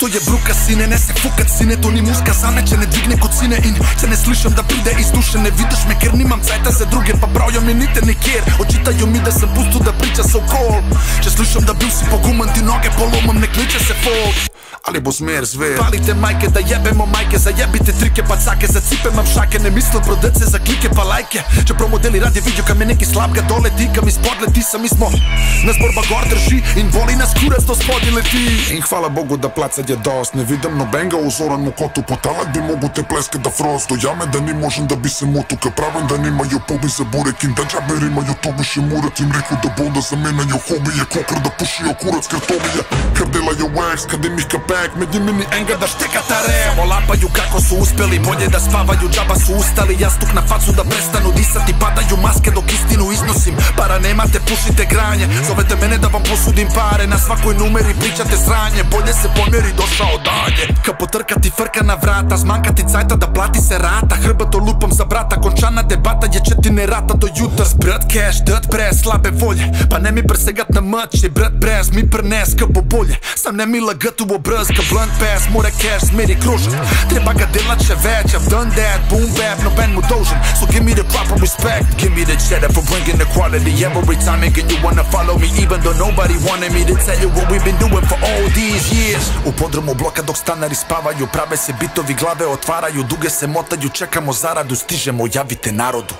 To je bruka sine, ne se fukat sine To ni muska zame, če ne dvigne kocine In če ne slišam da pride iz duše Ne vidiš me, ker nimam cajta za druge Pa pravijo mi nite nikjer. Očitajo mi da sem pustil da priča so kol Če slišam da bil si poguman Ti noge polomam, ne kliče se folk Ali bo smer zver? Palite majke, da jebemo majke Zajebite trike, pacake, zacipe mam šake Ne mislim prodece za klike pa lajke. Čeprav modeli radi vidijo kam je neki slabga dole Ti kam izpod leti sam mi smo. Nas borba gor drži in voli nas kurac do spodi leti. In hvala Bogu da placet je dost Ne vidim nobenga uzoran mu kotu Potalak bi mogu te pleske da frost Dojame da ni možen da bi se motu Kad pravim da nimaju pobi za burek In da džaber imaju to više murat Im reku da bolda zamenaju hobije Kokr da pušio kurac ker to mi je Ker delaju wax kad im ih kapek Med njimi ni enga da šteka ta rem Samo lapaju kako su uspeli Bolje da spavaju, džaba su ustali. Jastuk na facu da prestanu disati Padaju maske dok istinu пара Немате пушните грanje Зовете мене да вам посудим паре На свакој нумер и причате срање Боље се помери дошао дање Капо трка ти фрка на врата. Зманка ти цајта да плати се рата. Хрбато лупам за брата. Кончана дебата је чети не рата до јутар Спрат кеш, дът пре, слабе волје Па не ми пресегат на мъчи Брат брез ми пренес капо болје Сам не ми лагат у обръзка. Блънт пес, море кеш, смири кружен. Треба га делаче вече В done that, boom bap, но бен му должен So give me the proper respect. Give me the cheddar for bringing the quality Every time again you wanna follow me Even though nobody wanted me to tell you What we've been doing for all these years. U podrumu bloka dok stanari spavaju Prave se bitovi, glave otvaraju Duge se motaju, čekamo zaradu Stižemo, javite narodu